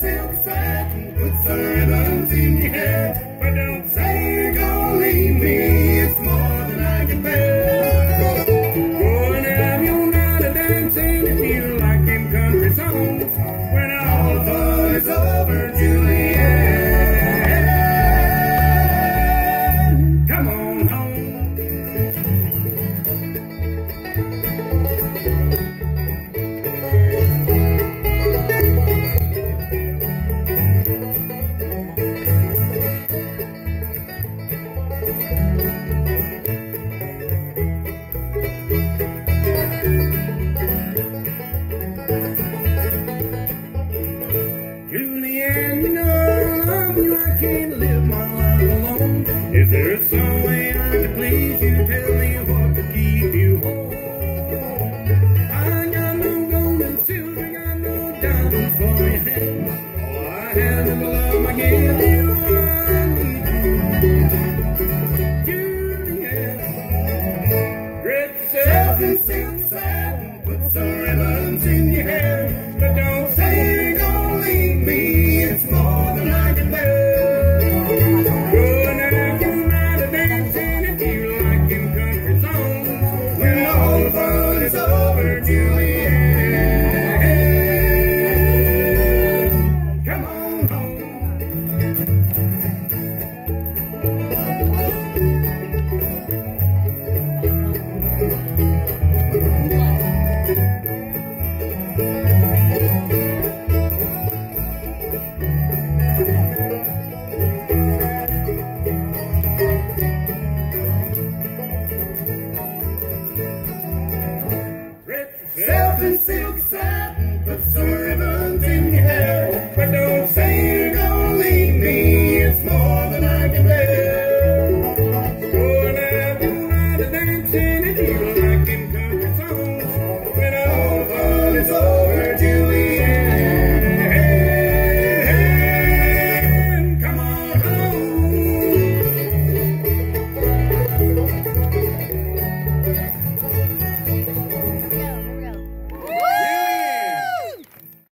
silk satin, put some ribbons in your hair, can't live my life alone. If there's some way I can please you, tell me what to keep you home. I got no gold and silver, got no diamonds for your hand. All I have is love I give you. I need you. You have great self-sense. Self-insist.